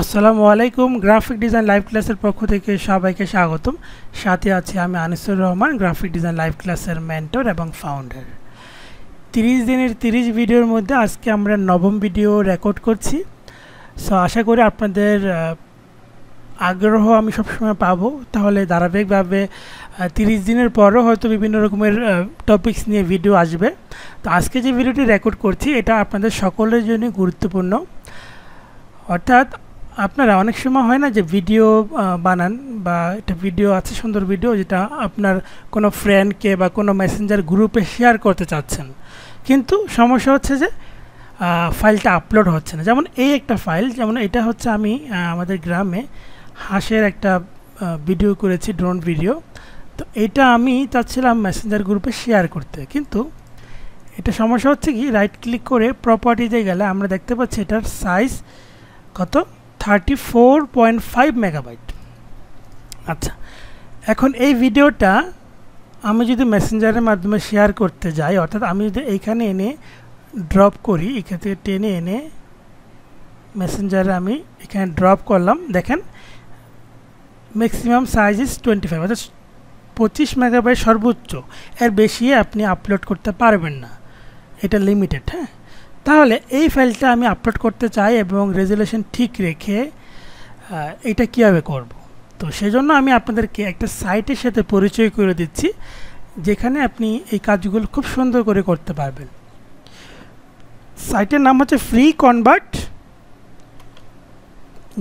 আসসালামু আলাইকুম। Graphic design live ক্লাসের পক্ষ থেকে সবাইকে স্বাগতম। সাথে আছি আমি Anisur Rahman graphic design live ক্লাসের মেন্টর এবং ফাউন্ডার তিরিশ দিনের তিরিশ ভিডিওর মধ্যে আজকে আমরা নবম ভিডিও রেকর্ড করছি। সো আশা করি আপনাদের আগ্রহ আমি সবসময় পাবো। তাহলে ধারাবাহিকভাবে তিরিশ দিনের পরও হয়তো বিভিন্ন রকমের টপিকস নিয়ে ভিডিও আসবে। তো আজকে যে ভিডিওটি রেকর্ড করছি, এটা আপনাদের সকলের জন্য গুরুত্বপূর্ণ। অর্থাৎ আপনারা অনেক সময় হয় না যে ভিডিও বানান বা একটা ভিডিও আছে, সুন্দর ভিডিও যেটা আপনার কোনো ফ্রেন্ডকে বা কোনো মেসেঞ্জার গ্রুপে শেয়ার করতে চাচ্ছেন। কিন্তু সমস্যা হচ্ছে যে ফাইলটা আপলোড হচ্ছে না। যেমন এই একটা ফাইল যেমন এটা হচ্ছে আমি আমাদের গ্রামে হাঁসের একটা ভিডিও করেছি ড্রোন ভিডিও তো এটা আমি চাচ্ছিলাম মেসেঞ্জার গ্রুপে শেয়ার করতে। কিন্তু এটা সমস্যা হচ্ছে কি রাইট ক্লিক করে প্রপার্টিতে গেলে আমরা দেখতে পাচ্ছি এটার সাইজ কত? Thirty four point five megabyte আচ্ছা এখন এই ভিডিওটা আমি যদি মেসেঞ্জারের মাধ্যমে শেয়ার করতে যাই, অর্থাৎ আমি যদি এইখানে এনে ড্রপ করি থেকে টেনে এনে মেসেঞ্জারে আমি এখানে ড্রপ করলাম। দেখেন maximum size is twenty five অর্থাৎ পঁচিশ মেগাবাইট সর্বোচ্চ, এর বেশি আপনি আপলোড করতে পারবেন না। এটা লিমিটেড হ্যাঁ? তাহলে এই ফাইলটা আমি আপলোড করতে চাই এবং রেজুলেশন ঠিক রেখে এটা কীভাবে করব? তো সেজন্য আমি আপনাদেরকে একটা সাইটের সাথে পরিচয় করে দিচ্ছি, যেখানে আপনি এই কাজগুলো খুব সুন্দর করে করতে পারবেন। সাইটের নাম হচ্ছে ফ্রি কনভার্ট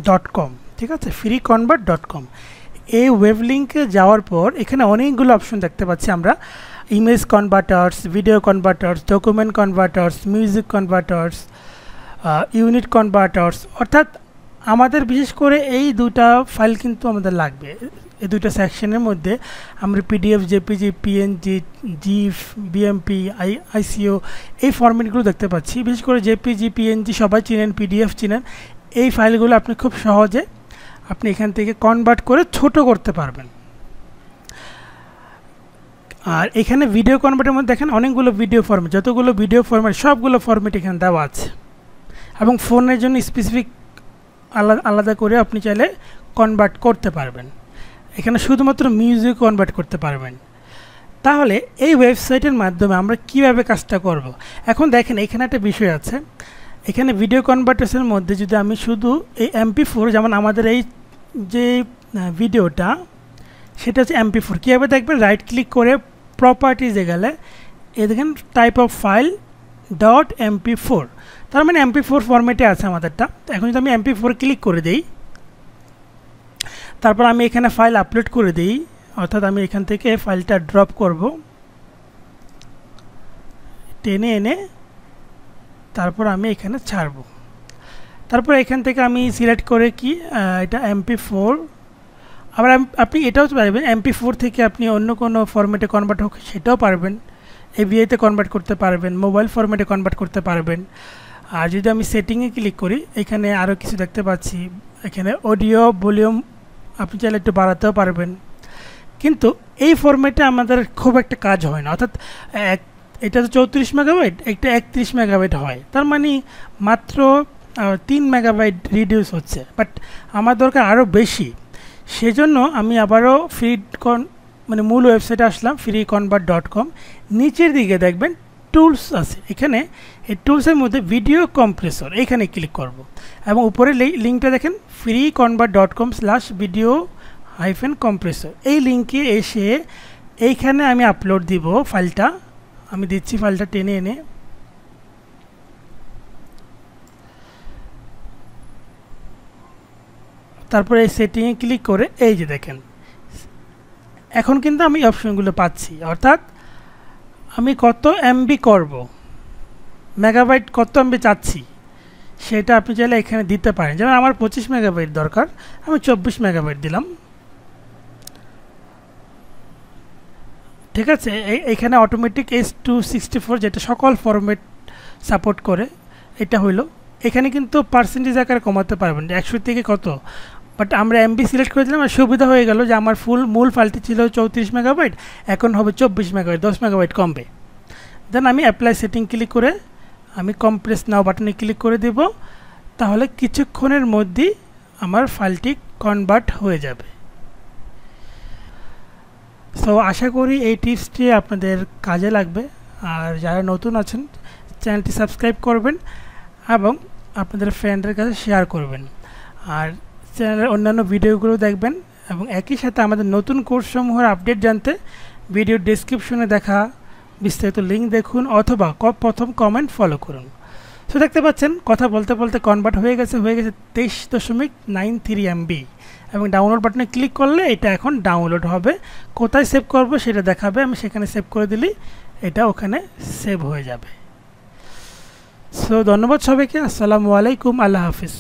ডট কম ঠিক আছে? ফ্রি কনভার্ট ডট কম এই ওয়েব লিঙ্কে যাওয়ার পর এখানে অনেকগুলো অপশন দেখতে পাচ্ছি আমরা। Image converters video converters document converters music converters unit converters অর্থাৎ আমাদের বিশেষ করে এই দুটা ফাইল কিন্তু আমাদের লাগবে। এই দুইটা সেকশনের মধ্যে আমরা PDF JPG PNG GIF BMP I ICO এই ফরম্যাটগুলো দেখতে পাচ্ছি। বিশেষ করে জেপিজি পিএনজি সবাই চিনেন পিডিএফ চিনেন, এই ফাইলগুলো আপনি খুব সহজে আপনি এখান থেকে কনভার্ট করে ছোট করতে পারবেন। আর এখানে ভিডিও কনভার্টের মধ্যে দেখেন অনেকগুলো ভিডিও ফরম্যাট যতগুলো ভিডিও ফরম্যাট সবগুলো ফরম্যাট এখানে দেওয়া আছে। এবং ফোনের জন্য স্পেসিফিক আলাদা আলাদা করে আপনি চাইলে কনভার্ট করতে পারবেন। এখানে শুধুমাত্র মিউজিক কনভার্ট করতে পারবেন। তাহলে এই ওয়েবসাইটের মাধ্যমে আমরা কীভাবে কাজটা করব। এখন দেখেন এখানে একটা বিষয় আছে। এখানে ভিডিও কনভার্টার্সের মধ্যে যদি আমি শুধু এই এমপি ফোর যেমন আমাদের এই যে ভিডিওটা সেটা হচ্ছে এমপি ফোর কীভাবে দেখবেন? রাইট ক্লিক করে প্রপার্টিজে গেলে এ দেখেন type of file dot MP four তার মানে এমপি ফোর ফরম্যাটে আছে আমাদেরটা এখন যদি আমি এমপি ফোর ক্লিক করে দিই তারপর আমি এখানে ফাইল আপলোড করে দিই অর্থাৎ আমি এখান থেকে ফাইলটা ড্রপ করব টেনে এনে তারপর আমি এখানে ছাড়ব তারপর এখান থেকে আমি সিলেক্ট করে কি এটা এমপি ফোর আবার আপনি এটাও পারবেন এমপি ফোর থেকে আপনি অন্য কোনো ফরম্যাটে কনভার্ট হোক, সেটাও পারবেন। এবিআইতে কনভার্ট করতে পারবেন মোবাইল ফরম্যাটে কনভার্ট করতে পারবেন। আর যদি আমি সেটিংয়ে ক্লিক করি, এখানে আরও কিছু দেখতে পাচ্ছি। এখানে অডিও ভলিউম আপনি চাইলে একটু বাড়াতেও পারবেন। কিন্তু এই ফরম্যাটে আমাদের খুব একটা কাজ হয় না। অর্থাৎ এক এটা তো চৌত্রিশ মেগাবাইট একটা একত্রিশ মেগাবাইট হয়। তার মানে মাত্র তিন মেগাবাইট রিডিউস হচ্ছে। বাট আমার দরকার আরও বেশি। সেজন্য আমি আবারও ফ্রি কন মানে মূল ওয়েবসাইটে আসলাম ফ্রি কনভার্ট ডট কম নিচের দিকে দেখবেন টুলস আছে। এখানে এই টুলসের মধ্যে ভিডিও কম্প্রেসর এখানে ক্লিক করব। এবং উপরে লিঙ্কটা দেখেন free convert dot com slash video hyphen compressor এই লিঙ্কে এসে এইখানে আমি আপলোড দিব ফাইলটা আমি দিচ্ছি ফাইলটা টেনে এনে। তারপরে এই সেটিংয়ে ক্লিক করে এই যে দেখেন। এখন কিন্তু আমি অপশনগুলো পাচ্ছি। অর্থাৎ আমি কত এমবি করব? মেগাবাইট কত এমবি চাচ্ছি? সেটা আপনি চাইলে এখানে দিতে পারেন। যেমন আমার পঁচিশ মেগাবাইট দরকার, আমি চব্বিশ মেগাবাইট দিলাম। ঠিক আছে? এখানে automatic S two sixty four যেটা সকল ফরম্যাট সাপোর্ট করে, এটা হইল। এখানে কিন্তু পার্সেন্টেজ আকারে কমাতে পারবেন। একশো থেকে কত? বাট আমরা এমবি সিলেক্ট করে দিলাম আর সুবিধা হয়ে গেল যে আমার ফুল মূল ফাইলটি ছিল চৌত্রিশ মেগাবাইট এখন হবে চব্বিশ মেগাবাইট দশ মেগাবাইট কমবে। দেন আমি অ্যাপ্লাই সেটিং ক্লিক করে, আমি কম্প্রেস নাও বাটনে ক্লিক করে দেব, তাহলে কিছুক্ষণের মধ্যেই আমার ফাইলটি কনভার্ট হয়ে যাবে। সো আশা করি এই টিপসটি আপনাদের কাজে লাগবে। আর যারা নতুন আছেন চ্যানেলটি সাবস্ক্রাইব করবেন এবং আপনাদের ফ্রেন্ডের কাছে শেয়ার করবেন। আর চ্যানেলের অন্যান্য ভিডিওগুলো দেখবেন এবং একই সাথে আমাদের নতুন কোর্সসমূহের আপডেট জানতে ভিডিও ডিসক্রিপশনে দেখা বিস্তারিত লিঙ্ক দেখুন অথবা প্রথম কমেন্ট ফলো করুন। তো দেখতে পাচ্ছেন, কথা বলতে বলতে কনভার্ট হয়ে গেছে হয়ে গেছে তেইশ দশমিক নাইন থ্রি এমবি এবং ডাউনলোড বাটনে ক্লিক করলে এটা এখন ডাউনলোড হবে। কোথায় সেভ করব সেটা দেখাবে, আমি সেখানে সেভ করে দিলেই এটা ওখানে সেভ হয়ে যাবে। সো ধন্যবাদ সবাইকে, আসসালামু আলাইকুম, আল্লাহ হাফিজ।